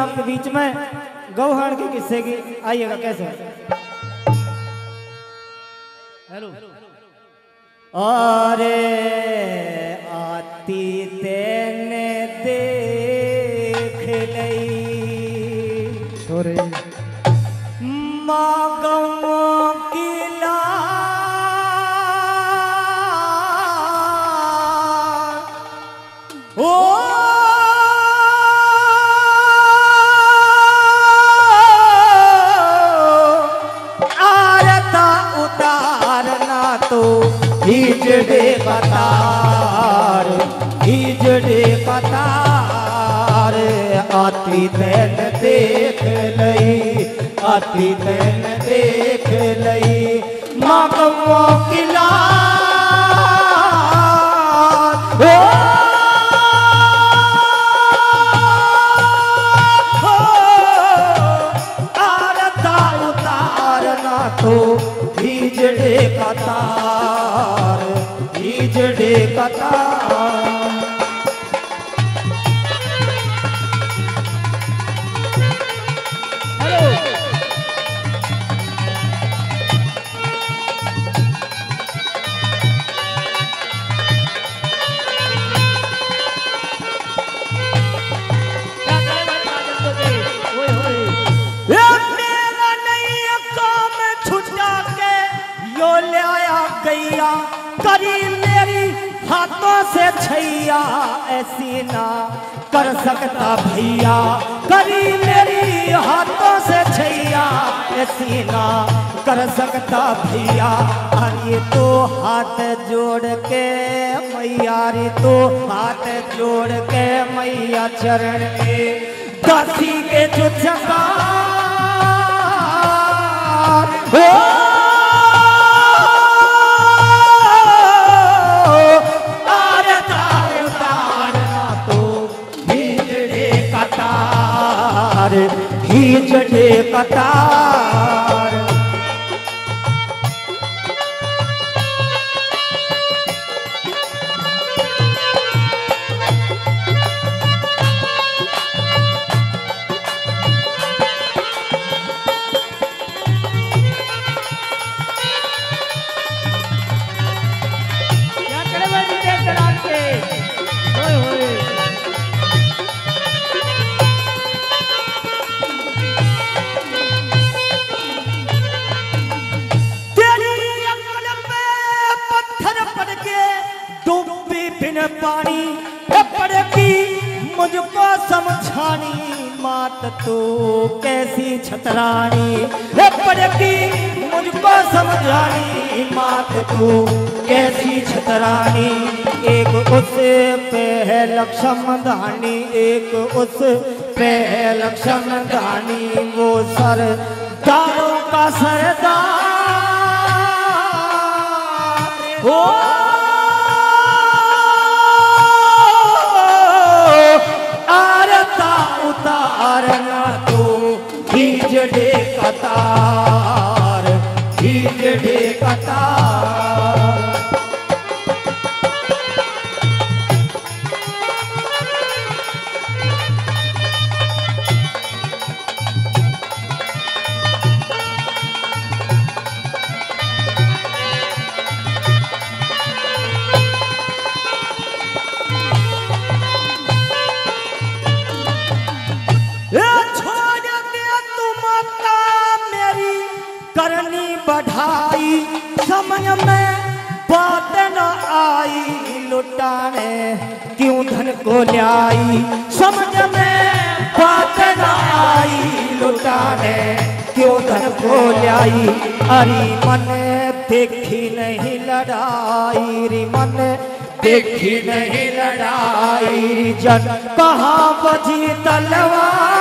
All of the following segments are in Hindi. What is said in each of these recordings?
आपके बीच में गौहण के किस्से की आइएगा कैसे? हेलो। अरे आती तेने देख लई। छोरे हिजड़े कतार हिजड़े कतार आती तैन देख लई आती तैन देख लई। माँ की तो डे कतार डे कतार हेलो छैया ऐसी ना कर सकता भैया। करी मेरी हाथों से छैया, ऐसी ना कर सकता भैया। अरे तो हाथ जोड़ के मैया रे तो हाथ जोड़ के मैया चरण में दासी के जो जगार हिजड़े ए पड़ेगी मुझको समझानी, मात तो कैसी छतरानी। ए पड़ेगी मुझको समझानी, मात तो कैसी छतरानी। एक उस पे है लक्ष्मण धानी एक उस पे है लक्ष्मण धानी वो सर दारों का सरदार। हो उतारना तो हिजड़े कतार कतार। लुटाने क्यों धन को लाई समझ में बात आई, लुटाने, क्यों धन को लाई अरे मन, देखी नहीं लड़ाई, रे मन, देखी नहीं लड़ाई। जन कहाँ बजी तलवार?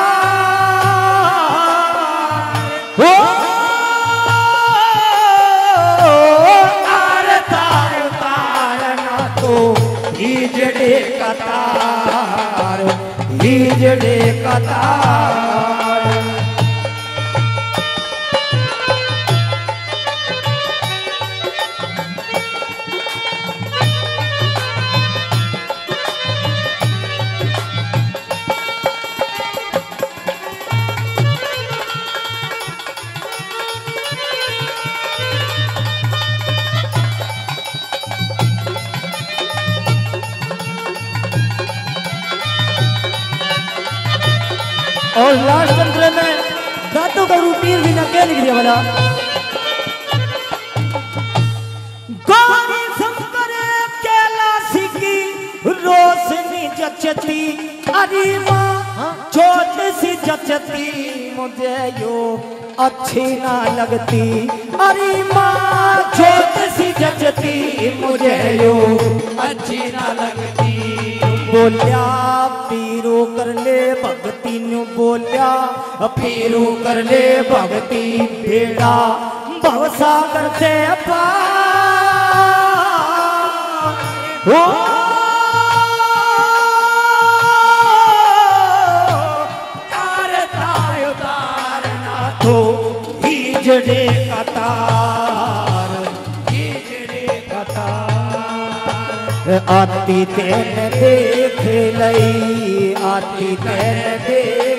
हिजड़े कतार और लास्ट अंतरे में दादू का रूटीन भी ना क्या लिख दिया वाला। गौरी शंकर कैलाशी की रोशनी जचती अरे माँ छोट सी जचती मुझे यो अच्छी ना लगती। अरे माँ छोट सी जचती मुझे यो अच्छी ना लगती। बोलिया बोलिया पीरो कर ले भगती बेड़ा भवसागर से पार ओ! आती तेन देख लई, आती तेन देख